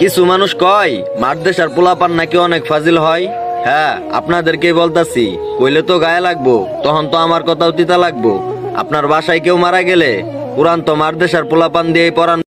কিছু মানুষ কয় মারদেশার পোলাপান নাকি অনেক ফাজিল হয়? হ্যাঁ আপনাদেরকেই বলতাছি, কইলে তো গায়ে লাগবো, তখন তো আমার কথাও তিতা লাগবো। আপনার বাসায় কেউ মারা গেলে, পুরান তো মারদেশার পোলাপান দিয়েই পরান